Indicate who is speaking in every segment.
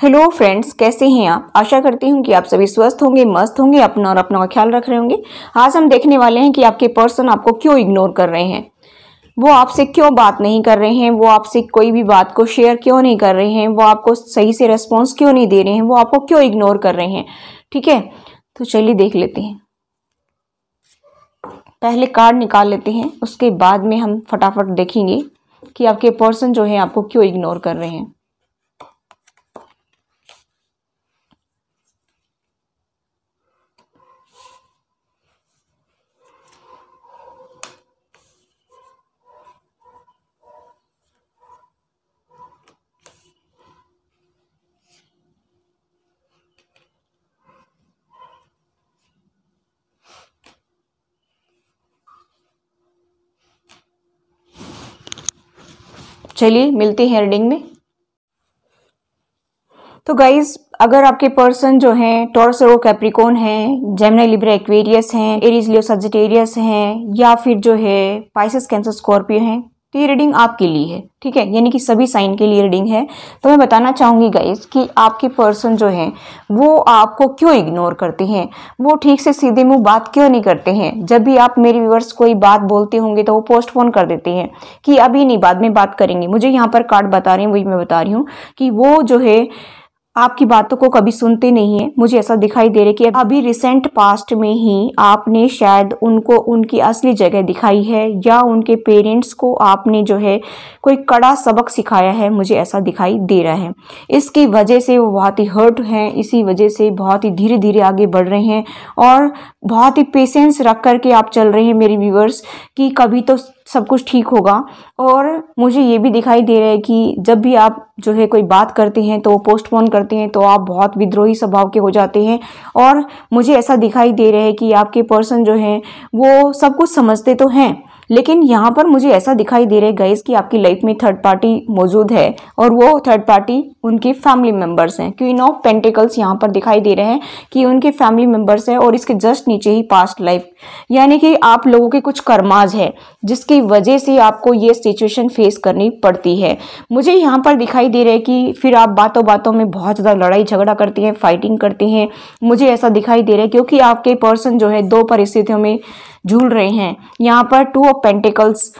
Speaker 1: Hello friends, कैसे हैं आप? आशा करती हूँ कि आप सभी स्वस्थ होंगे, मस्त होंगे, अपना और अपना का ख्याल रख रहे होंगे। आज हम देखने वाले हैं कि आपके पर्सन आपको क्यों इग्नोर कर रहे हैं। वो आपसे क्यों बात नहीं कर रहे हैं? वो आपसे कोई भी बात को शेयर क्यों नहीं कर रहे हैं? वो आपको सही से रेस्पॉन्स क्यों नहीं दे रहे हैं? वो आपको क्यों इग्नोर कर रहे हैं? ठीक है? तो चलिए देख लेते हैं। पहले कार्ड निकाल लेते हैं, उसके बाद में हम फटाफट देखेंगे कि आपके पर्सन जो है, आपको क्यों इग्नोर कर रहे हैं। चलिए, मिलते हैं रीडिंग में। तो गाइज़ अगर आपके पर्सन जो हैं टॉरस और कैप्रिकोन हैं जेमिनी लिब्रा एक्वेरियस हैं एरिज लियो सजिटेरियस हैं, या फिर जो है पाइसिस कैंसर स्कॉर्पियो हैं तो ये रीडिंग आपके लिए है, ठीक है? यानी कि सभी साइन के लिए रीडिंग है। तो मैं बताना चाहूँगी गाइज़ कि आपके पर्सन जो हैं, वो आपको क्यों इग्नोर करते हैं? वो ठीक से सीधे मुँह बात क्यों नहीं करते हैं? जब भी आप मेरे व्यूवर्स कोई बात बोलते होंगे तो वो पोस्टपोन कर देते हैं कि अभी नहीं, बाद में बात करेंगे। मुझे यहाँ पर कार्ड बता रहे हैं, वही मैं बता रही हूँ कि वो जो है आपकी बातों को कभी सुनते नहीं है। मुझे ऐसा दिखाई दे रहा है कि अभी रिसेंट पास्ट में ही आपने शायद उनको उनकी असली जगह दिखाई है या उनके पेरेंट्स को आपने जो है कोई कड़ा सबक सिखाया है। मुझे ऐसा दिखाई दे रहा है। इसकी वजह से वो बहुत ही हर्ट हैं। इसी वजह से बहुत ही धीरे धीरे आगे बढ़ रहे हैं और बहुत ही पेशेंस रख करके आप चल रहे हैं मेरे व्यूवर्स कि कभी तो सब कुछ ठीक होगा। और मुझे ये भी दिखाई दे रहा है कि जब भी आप जो है कोई बात करते हैं तो पोस्टपोन करते हैं तो आप बहुत विद्रोही स्वभाव के हो जाते हैं। और मुझे ऐसा दिखाई दे रहा है कि आपके पर्सन जो हैं, वो सब कुछ समझते तो हैं, लेकिन यहाँ पर मुझे ऐसा दिखाई दे रहा है गैस कि आपकी लाइफ में थर्ड पार्टी मौजूद है। और वो थर्ड पार्टी उनके फैमिली मेंबर्स हैं। क्वीन ऑफ़ पेंटिकल्स यहाँ पर दिखाई दे रहे हैं कि उनके फैमिली मेंबर्स हैं और इसके जस्ट नीचे ही पास्ट लाइफ यानी कि आप लोगों के कुछ कर्माज है, जिसकी वजह से आपको ये सिचुएशन फेस करनी पड़ती है। मुझे यहाँ पर दिखाई दे रहा है कि फिर आप बातों बातों में बहुत ज़्यादा लड़ाई झगड़ा करती हैं फाइटिंग करती हैं। मुझे ऐसा दिखाई दे रहा है क्योंकि आपके पर्सन जो है दो परिस्थितियों में झूल रहे हैं। यहाँ पर टू ऑफ़ पेंटिकल्स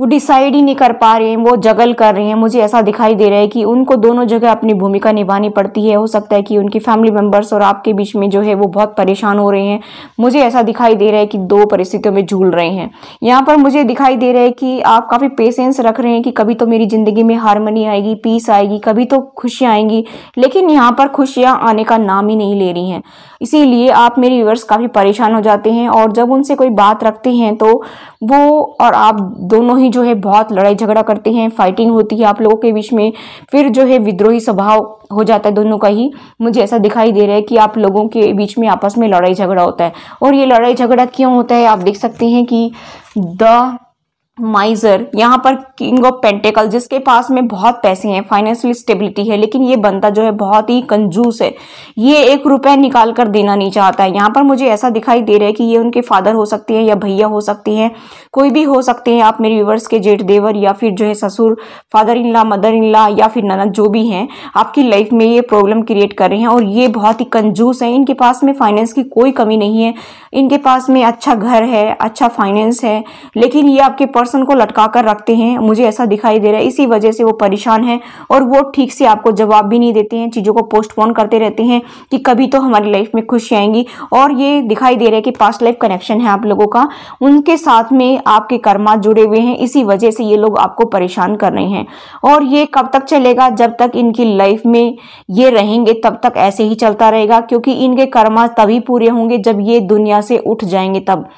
Speaker 1: वो डिसाइड ही नहीं कर पा रहे हैं, वो जगल कर रहे हैं। मुझे ऐसा दिखाई दे रहा है कि उनको दोनों जगह अपनी भूमिका निभानी पड़ती है। हो सकता है कि उनकी फैमिली मेंबर्स और आपके बीच में जो है वो बहुत परेशान हो रहे हैं। मुझे ऐसा दिखाई दे रहा है कि दो परिस्थितियों में झूल रहे हैं। यहाँ पर मुझे दिखाई दे रहा है कि आप काफ़ी पेशेंस रख रहे हैं कि कभी तो मेरी ज़िंदगी में हारमोनी आएगी पीस आएगी, कभी तो खुशियाँ आएँगी। लेकिन यहाँ पर खुशियाँ आने का नाम ही नहीं ले रही हैं। इसीलिए आप मेरे व्यूवर्स काफ़ी परेशान हो जाते हैं और जब उनसे कोई बात रखते हैं तो वो और आप दोनों ही जो है बहुत लड़ाई झगड़ा करते हैं फाइटिंग होती है आप लोगों के बीच में, फिर जो है विद्रोही स्वभाव हो जाता है दोनों का ही। मुझे ऐसा दिखाई दे रहा है कि आप लोगों के बीच में आपस में लड़ाई झगड़ा होता है। और ये लड़ाई झगड़ा क्यों होता है? आप देख सकते हैं कि द माइजर यहाँ पर किंग ऑफ़ पेंटेकल जिसके पास में बहुत पैसे हैं फाइनेंशियल स्टेबिलिटी है, लेकिन ये बंदा जो है बहुत ही कंजूस है। ये एक रुपए निकाल कर देना नहीं चाहता है। यहाँ पर मुझे ऐसा दिखाई दे रहा है कि ये उनके फादर हो सकते हैं या भैया हो सकते हैं, कोई भी हो सकते हैं। आप मेरे व्यूवर्स के जेठ देवर या फिर जो है ससुर father in La mother in ला या फिर ननद जो भी हैं, आपकी लाइफ में ये प्रॉब्लम क्रिएट कर रहे हैं और ये बहुत ही कंजूस है। इनके पास में फाइनेंस की कोई कमी नहीं है। इनके पास में अच्छा घर है अच्छा फाइनेंस है, लेकिन ये आपके पर्स पर्सन को लटका कर रखते हैं, मुझे ऐसा दिखाई दे रहा है। इसी वजह से वो परेशान है और वो ठीक से आपको जवाब भी नहीं देते हैं, चीज़ों को पोस्टपोन करते रहते हैं कि कभी तो हमारी लाइफ में खुशी आएँगी। और ये दिखाई दे रहा है कि पास्ट लाइफ कनेक्शन है आप लोगों का। उनके साथ में आपके कर्मा जुड़े हुए हैं, इसी वजह से ये लोग आपको परेशान कर रहे हैं। और ये कब तक चलेगा? जब तक इनकी लाइफ में ये रहेंगे, तब तक ऐसे ही चलता रहेगा, क्योंकि इनके कर्मा तभी पूरे होंगे जब ये दुनिया से उठ जाएँगे तब।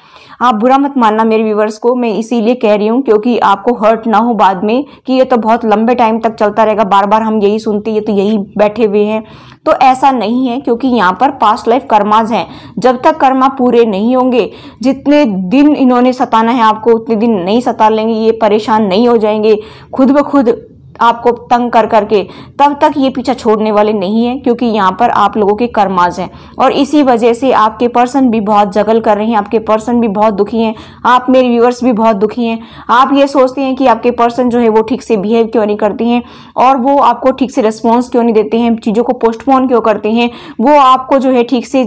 Speaker 1: आप बुरा मत मानना मेरे व्यूवर्स को, मैं इसीलिए कह रही हूँ क्योंकि आपको हर्ट ना हो बाद में कि ये तो बहुत लंबे टाइम तक चलता रहेगा। बार बार हम यही सुनते, ये तो यही बैठे हुए हैं। तो ऐसा नहीं है क्योंकि यहाँ पर पास्ट लाइफ कर्माज हैं। जब तक कर्मा पूरे नहीं होंगे, जितने दिन इन्होंने सताना है, आपको उतने दिन नहीं सता लेंगे, ये परेशान नहीं हो जाएँगे। खुद ब खुद आपको तंग कर करके, तब तक ये पीछा छोड़ने वाले नहीं है, क्योंकि यहाँ पर आप लोगों के कर्माज हैं। और इसी वजह से आपके पर्सन भी बहुत जगल कर रहे हैं, आपके पर्सन भी बहुत दुखी हैं, आप मेरे व्यूअर्स भी बहुत दुखी हैं। आप ये सोचते हैं कि आपके पर्सन जो है वो ठीक से बिहेव क्यों नहीं करते हैं, और वो आपको ठीक से रिस्पॉन्स क्यों नहीं देते हैं, चीज़ों को पोस्टपोन क्यों करते हैं, वो आपको जो है ठीक से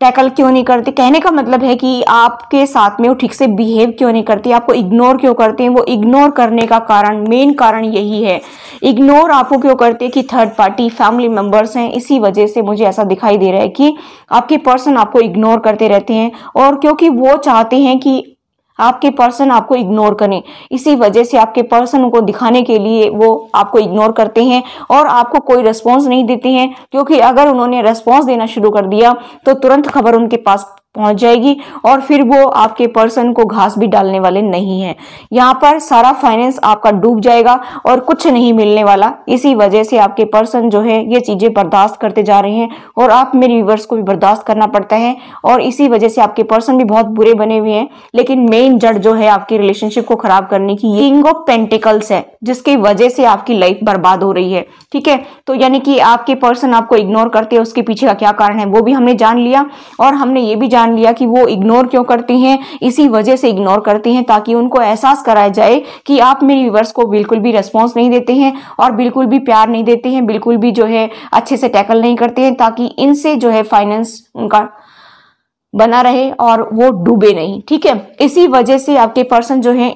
Speaker 1: टैकल क्यों नहीं करते? कहने का मतलब है कि आपके साथ में वो ठीक से बिहेव क्यों नहीं करती? आपको इग्नोर क्यों करते हैं? वो इग्नोर करने का कारण मेन कारण यही है। इग्नोर आपको क्यों करते हैं कि थर्ड पार्टी फैमिली मेंबर्स हैं? इसी वजह से मुझे ऐसा दिखाई दे रहा है कि आपके पर्सन आपको इग्नोर करते रहते हैं और क्योंकि वो चाहते हैं कि आपके पर्सन आपको इग्नोर करें। इसी वजह से आपके पर्सन को दिखाने के लिए वो आपको इग्नोर करते हैं और आपको कोई रिस्पॉन्स नहीं देते हैं, क्योंकि अगर उन्होंने रिस्पॉन्स देना शुरू कर दिया तो तुरंत खबर उनके पास पहुँच जाएगी और फिर वो आपके पर्सन को घास भी डालने वाले नहीं है। यहाँ पर सारा फाइनेंस आपका डूब जाएगा और कुछ नहीं मिलने वाला। इसी वजह से आपके पर्सन जो है, ये चीज़ें बर्दाश्त करते जा रहे हैं और आप मेरे व्यूवर्स को भी बर्दाश्त करना पड़ता है और इसी वजह से आपके पर्सन भी बहुत बुरे बने हुए हैं। लेकिन मेन जड़ जो है आपकी रिलेशनशिप को खराब करने की किंग ऑफ़ पेंटिकल्स है, जिसकी वजह से आपकी लाइफ बर्बाद हो रही है। ठीक है? तो यानी कि आपके पर्सन आपको इग्नोर करते हैं, उसके पीछे का क्या कारण है, वो भी हमने जान लिया और हमने ये भी जान जान लिया कि वो इग्नोर क्यों करती हैं, इसी वजह से इग्नोर करती हैं ताकि उनको एहसास कराया जाए कि आप मेरे व्यूवर्स को बिल्कुल भी रेस्पॉन्स नहीं देते हैं और बिल्कुल भी प्यार नहीं देते हैं, बिल्कुल भी जो है अच्छे से टैकल नहीं करते हैं ताकि इनसे जो है फाइनेंस उनका बना रहे और वो डूबे नहीं, ठीक है? इसी वजह से आपके पर्सन जो है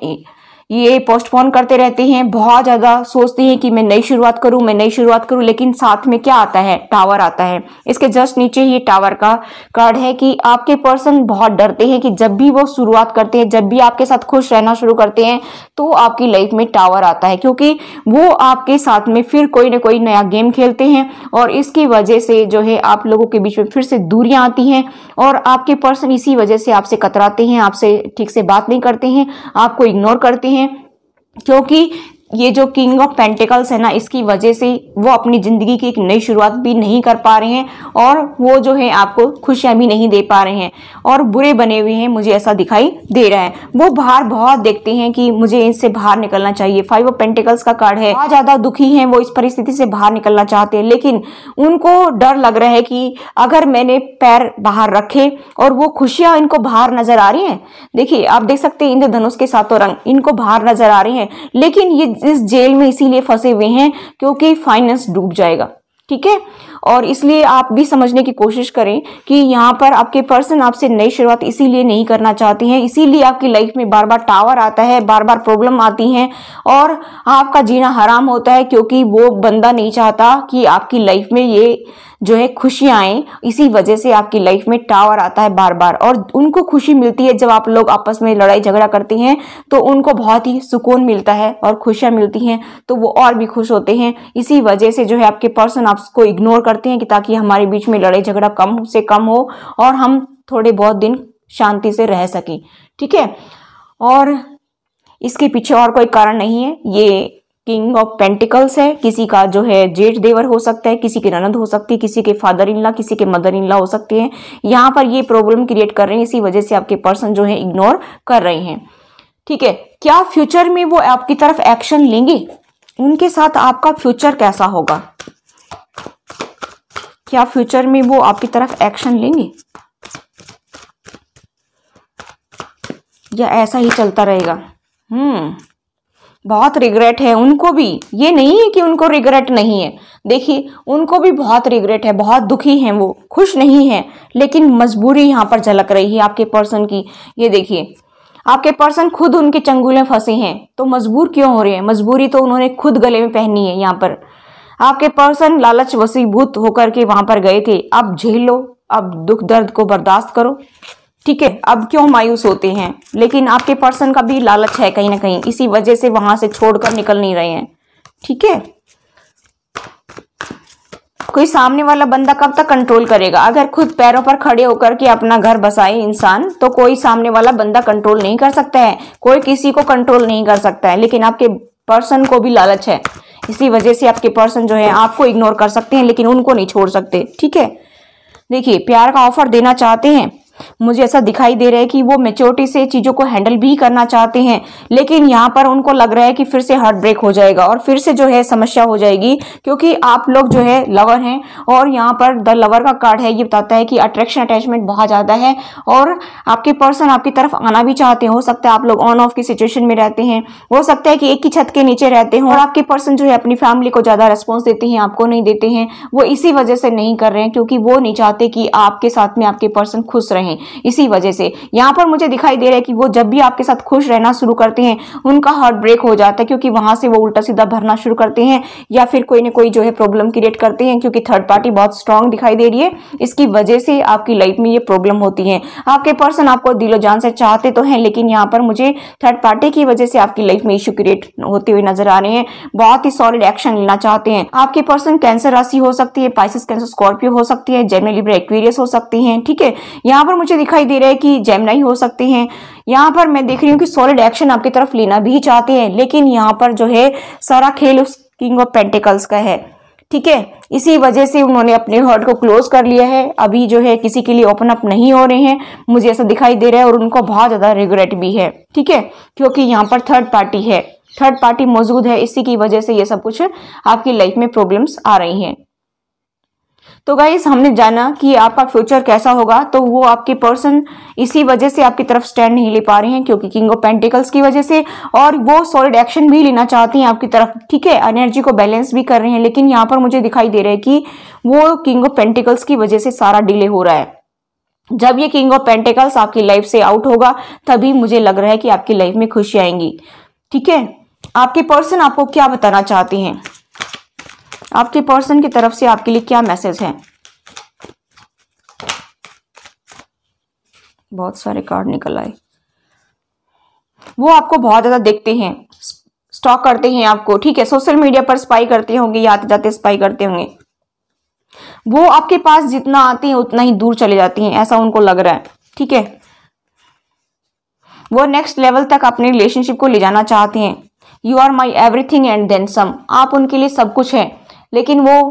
Speaker 1: ये पोस्टपोन करते रहते हैं, बहुत ज़्यादा सोचते हैं कि मैं नई शुरुआत करूँ, मैं नई शुरुआत करूँ, लेकिन साथ में क्या आता है? टावर आता है। इसके जस्ट नीचे ही टावर का कार्ड है कि आपके पर्सन बहुत डरते हैं कि जब भी वो शुरुआत करते हैं, जब भी आपके साथ खुश रहना शुरू करते हैं तो आपकी लाइफ में टावर आता है, क्योंकि वो आपके साथ में फिर कोई ना कोई नया गेम खेलते हैं और इसकी वजह से जो है आप लोगों के बीच में फिर से दूरियाँ आती हैं और आपके पर्सन इसी वजह से आपसे कतराते हैं, आपसे ठीक से बात नहीं करते हैं, आपको इग्नोर करते हैं क्योंकि ये जो किंग ऑफ़ पेंटिकल्स है ना, इसकी वजह से वो अपनी ज़िंदगी की एक नई शुरुआत भी नहीं कर पा रहे हैं और वो जो है आपको खुशियाँ भी नहीं दे पा रहे हैं और बुरे बने हुए हैं, मुझे ऐसा दिखाई दे रहा है। वो बाहर बहुत देखते हैं कि मुझे इनसे बाहर निकलना चाहिए। फाइव ऑफ़ पेंटिकल्स का कार्ड है। बहुत ज़्यादा दुखी हैं वो इस परिस्थिति से बाहर निकलना चाहते हैं, लेकिन उनको डर लग रहा है कि अगर मैंने पैर बाहर रखे और वो खुशियाँ इनको बाहर नज़र आ रही हैं, देखिए आप देख सकते हैं इंद्रधनुष के सातों रंग इनको बाहर नज़र आ रहे हैं, लेकिन ये इस जेल में इसीलिए फंसे हुए हैं क्योंकि फाइनेंस डूब जाएगा। ठीक है? और इसलिए आप भी समझने की कोशिश करें कि यहाँ पर आपके पर्सन आपसे नई शुरुआत इसीलिए नहीं करना चाहती हैं। इसीलिए आपकी लाइफ में बार बार टावर आता है बार बार प्रॉब्लम आती हैं और आपका जीना हराम होता है क्योंकि वो बंदा नहीं चाहता कि आपकी लाइफ में ये जो है खुशियाँ आए। इसी वजह से आपकी लाइफ में टावर आता है बार बार और उनको खुशी मिलती है जब आप लोग आपस में लड़ाई झगड़ा करते हैं तो उनको बहुत ही सुकून मिलता है और खुशियाँ मिलती हैं तो वो और भी खुश होते हैं। इसी वजह से जो है आपके पर्सन आपको इग्नोर करते हैं कि ताकि हमारे बीच में लड़ाई झगड़ा कम से कम हो और हम थोड़े बहुत दिन शांति से रह सकें। ठीक है? और इसके पीछे और कोई कारण नहीं है। ये किंग ऑफ़ पेंटिकल्स है। किसी का जो है जेठ देवर हो सकता है, किसी की ननद हो सकती है, किसी के फादर इन ला किसी के मदर इन ला हो सकते हैं। यहाँ पर ये प्रॉब्लम क्रिएट कर रहे हैं, इसी वजह से आपके पर्सन जो है इग्नोर कर रहे हैं। ठीक है? क्या फ्यूचर में वो आपकी तरफ़ एक्शन लेंगे? उनके साथ आपका फ्यूचर कैसा होगा? क्या फ्यूचर में वो आपकी तरफ़ एक्शन लेंगे? या ऐसा ही चलता रहेगा? हम्म बहुत रिग्रेट है उनको भी। ये नहीं है कि उनको रिग्रेट नहीं है। देखिए, उनको भी बहुत रिग्रेट है, बहुत दुखी हैं वो, खुश नहीं है, लेकिन मजबूरी यहाँ पर झलक रही है आपके पर्सन की। ये देखिए, आपके पर्सन खुद उनके चंगुल में फंसे हैं तो मजबूर क्यों हो रहे हैं? मजबूरी तो उन्होंने खुद गले में पहनी है यहाँ पर। आपके पर्सन लालच वसीभूत होकर के वहाँ पर गए थे। अब झेल लो अब दुख दर्द को बर्दाश्त करो। ठीक है, अब क्यों मायूस होते हैं? लेकिन आपके पर्सन का भी लालच है कहीं ना कहीं। इसी वजह से वहाँ से छोड़कर निकल नहीं रहे हैं। ठीक है? कोई सामने वाला बंदा कब तक कंट्रोल करेगा? अगर खुद पैरों पर खड़े होकर के अपना घर बसाए इंसान तो कोई सामने वाला बंदा कंट्रोल नहीं कर सकता है। कोई किसी को कंट्रोल नहीं कर सकता है। लेकिन आपके पर्सन को भी लालच है। इसी वजह से आपके पर्सन जो है, आपको इग्नोर कर सकते हैं, लेकिन उनको नहीं छोड़ सकते। ठीक है? देखिए, प्यार का ऑफ़र देना चाहते हैं मुझे ऐसा दिखाई दे रहा है कि वो मेच्योरिटी से चीज़ों को हैंडल भी करना चाहते हैं, लेकिन यहाँ पर उनको लग रहा है कि फिर से हार्ट ब्रेक हो जाएगा और फिर से जो है समस्या हो जाएगी, क्योंकि आप लोग जो है लवर हैं और यहाँ पर द लवर का कार्ड है, ये बताता है कि अट्रैक्शन अटैचमेंट बहुत ज़्यादा है और आपके पर्सन आपकी तरफ़ आना भी चाहते हैं, हो सकता है आप लोग ऑन ऑफ़ की सिचुएशन में रहते हैं, हो सकता है कि एक ही छत के नीचे रहते हो और आपके पर्सन जो है अपनी फैमिली को ज़्यादा रेस्पॉन्स देते हैं, आपको नहीं देते हैं, वो इसी वजह से नहीं कर रहे हैं, क्योंकि वो नहीं चाहते कि आपके साथ में आपके पर्सन खुश रहें। इसी वजह से यहाँ पर मुझे दिखाई दे रहा है कि वो जब भी आपके साथ खुश रहना शुरू करते हैं, उनका हार्ट ब्रेक हो जाता है क्योंकि वहाँ से वो उल्टा सीधा भरना शुरू करते हैं या फिर कोई ना कोई जो है प्रॉब्लम क्रिएट करते हैं क्योंकि थर्ड पार्टी बहुत स्ट्रांग दिखाई दे रही है। इसकी वजह से आपकी लाइफ में ये प्रॉब्लम होती है। आपके पर्सन आपको दिलो जान से चाहते तो हैं, लेकिन यहाँ पर मुझे थर्ड पार्टी की वजह से आपकी लाइफ में इश्यू क्रिएट होते हुए नज़र आ रहे हैं। बहुत ही सॉलिड एक्शन लेना चाहते हैं। आपके पर्सन कैंसर राशि हो सकती है पाइसिस कैंसर स्कॉर्पियो हो सकती है जेमिनी लिब्रा एक्वेरियस हो सकती है, ठीक है? यहाँ पर मुझे दिखाई दे रहा है कि जेमनाई हो सकते हैं। यहाँ पर मैं देख रही हूँ कि सॉलिड एक्शन आपकी तरफ़ लेना भी चाहते हैं, लेकिन यहाँ पर जो है, सारा खेल उस किंग ऑफ़ पेंटिकल्स का है। ठीक है, इसी वजह से उन्होंने अपने हार्ट को क्लोज कर लिया है। अभी जो है, किसी के लिए ओपन अप नहीं हो रहे हैं। मुझे ऐसा दिखाई दे रहा है और उनको बहुत ज़्यादा रिग्रेट भी है। ठीक है, क्योंकि यहाँ पर थर्ड पार्टी है। थर्ड पार्टी मौजूद है, इसी की वजह से ये सब कुछ आपकी लाइफ में प्रॉब्लम्स आ रही हैं। तो गाइस हमने जाना कि आपका फ्यूचर कैसा होगा तो वो आपके पर्सन इसी वजह से आपकी तरफ़ स्टैंड नहीं ले पा रहे हैं, क्योंकि किंग ऑफ़ पेंटिकल्स की वजह से, और वो सॉलिड एक्शन भी लेना चाहती हैं आपकी तरफ़, ठीक है? एनर्जी को बैलेंस भी कर रहे हैं, लेकिन यहाँ पर मुझे दिखाई दे रहा है कि वो किंग ऑफ़ पेंटिकल्स की वजह से सारा डिले हो रहा है। जब ये किंग ऑफ़ पेंटिकल्स आपकी लाइफ से आउट होगा, तभी मुझे लग रहा है कि आपकी लाइफ में खुशी आएँगी, ठीक है? आपके पर्सन आपको क्या बताना चाहते हैं? आपके पर्सन की तरफ़ से आपके लिए क्या मैसेज है? बहुत सारे कार्ड निकल आए। वो आपको बहुत ज़्यादा देखते हैं, स्टॉक करते हैं आपको, ठीक है? सोशल मीडिया पर स्पाई करते होंगे, या आते जाते स्पाई करते होंगे। वो आपके पास जितना आती हैं, उतना ही दूर चले जाती हैं, ऐसा उनको लग रहा है, ठीक है? वो नेक्स्ट लेवल तक अपने रिलेशनशिप को ले जाना चाहते हैं। You are my everything and then some आप उनके लिए सब कुछ है। लेकिन वो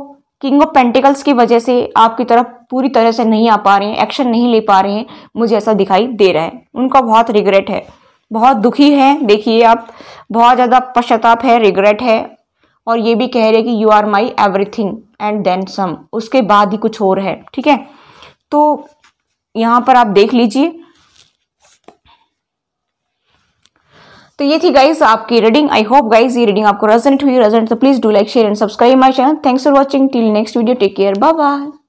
Speaker 1: किंग ऑफ़ पेंटिकल्स की वजह से आपकी तरफ़ पूरी तरह से नहीं आ पा रहे हैं एक्शन नहीं ले पा रहे हैं, मुझे ऐसा दिखाई दे रहा है। उनका बहुत रिग्रेट है। बहुत दुखी है, देखिए आप, बहुत ज़्यादा पश्चाताप है रिग्रेट है। और ये भी कह रहे हैं कि you are my everything and then some उसके बाद ही कुछ और है, ठीक है? तो यहाँ पर आप देख लीजिए तो ये थी गाइज़ आपकी रीडिंग आई होप गाइज़ ये रीडिंग आपको रेजनेट हुई रेजनेट तो please do like share and subscribe my channel thanks for watching till next video take care bye bye